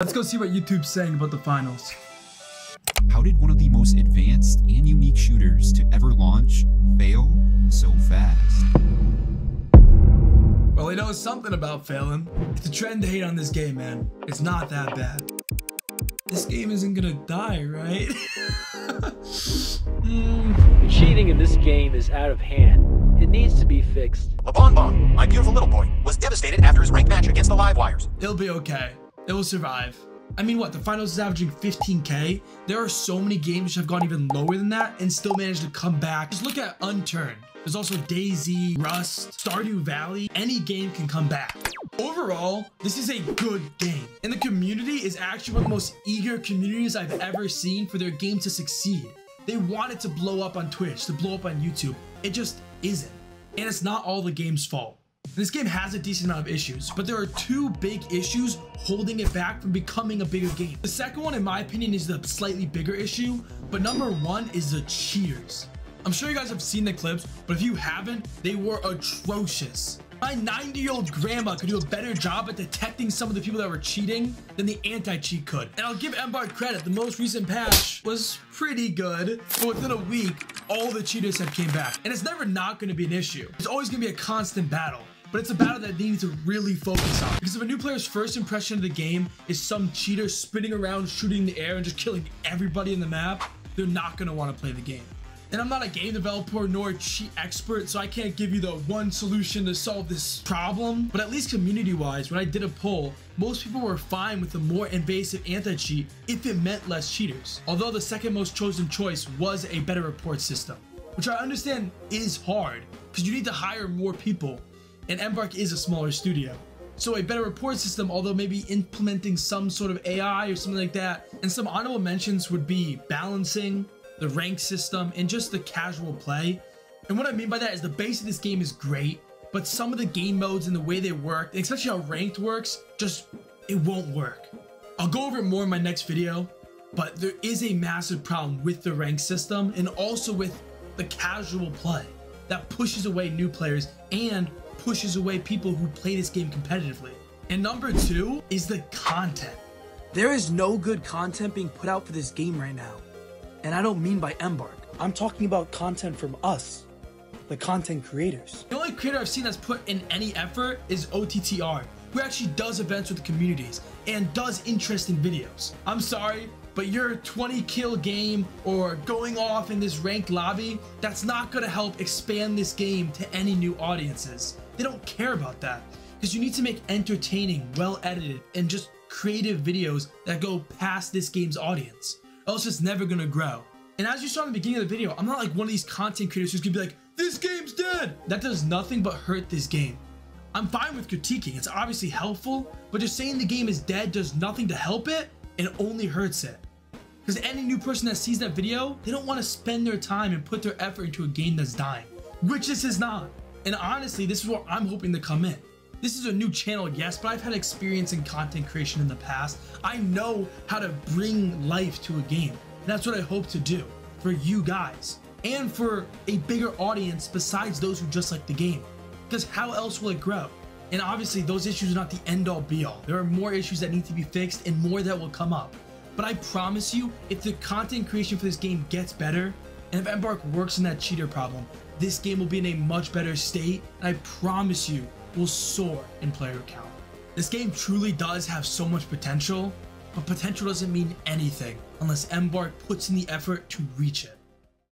Let's go see what YouTube's saying about the finals. How did one of the most advanced and unique shooters to ever launch fail so fast? Well, he knows something about failing. It's a trend to hate on this game, man. It's not that bad. This game isn't gonna die, right? mm. The cheating in this game is out of hand. It needs to be fixed. LeBon Bon, my beautiful little boy, was devastated after his ranked match against the Live Wires. It'll be okay. It will survive. I mean, what? The finals is averaging 15k. There are so many games which have gone even lower than that and still managed to come back. Just look at Unturned. There's also DayZ, Rust, Stardew Valley. Any game can come back. Overall, this is a good game. And the community is actually one of the most eager communities I've ever seen for their game to succeed. They want it to blow up on Twitch, to blow up on YouTube. It just isn't. And it's not all the game's fault. This game has a decent amount of issues, but there are two big issues holding it back from becoming a bigger game. The second one, in my opinion, is the slightly bigger issue, but number one is the cheaters. I'm sure you guys have seen the clips, but if you haven't, they were atrocious. My 90 year old grandma could do a better job at detecting some of the people that were cheating than the anti-cheat could. And I'll give Embark credit, the most recent patch was pretty good, but within a week, all the cheaters have came back. And it's never not gonna be an issue. It's always gonna be a constant battle but it's a battle that they need to really focus on. Because if a new player's first impression of the game is some cheater spinning around, shooting in the air, and just killing everybody in the map, they're not going to want to play the game. And I'm not a game developer nor a cheat expert, so I can't give you the one solution to solve this problem. But at least community-wise, when I did a poll, most people were fine with the more invasive anti-cheat if it meant less cheaters. Although the second most chosen choice was a better report system, which I understand is hard because you need to hire more people and Embark is a smaller studio. So a better report system, although maybe implementing some sort of AI or something like that. And some honorable mentions would be balancing, the rank system, and just the casual play. And what I mean by that is the base of this game is great, but some of the game modes and the way they work, especially how ranked works, just, it won't work. I'll go over it more in my next video, but there is a massive problem with the rank system and also with the casual play that pushes away new players and pushes away people who play this game competitively. And number two is the content. There is no good content being put out for this game right now. And I don't mean by Embark. I'm talking about content from us, the content creators. The only creator I've seen that's put in any effort is OTTR, who actually does events with the communities and does interesting videos. I'm sorry, but your 20 kill game or going off in this ranked lobby, that's not gonna help expand this game to any new audiences. They don't care about that because you need to make entertaining, well edited, and just creative videos that go past this game's audience. Else it's never gonna grow. And as you saw in the beginning of the video, I'm not like one of these content creators who's gonna be like, this game's dead. That does nothing but hurt this game. I'm fine with critiquing, it's obviously helpful, but just saying the game is dead does nothing to help it and only hurts it. Because any new person that sees that video, they don't want to spend their time and put their effort into a game that's dying, which this is not. And honestly, this is where I'm hoping to come in. This is a new channel, yes, but I've had experience in content creation in the past. I know how to bring life to a game. That's what I hope to do for you guys and for a bigger audience besides those who just like the game. Because how else will it grow? And obviously, those issues are not the end all be all. There are more issues that need to be fixed and more that will come up. But I promise you, if the content creation for this game gets better, and if Embark works in that cheater problem, this game will be in a much better state, and I promise you, will soar in player count. This game truly does have so much potential, but potential doesn't mean anything unless Embark puts in the effort to reach it.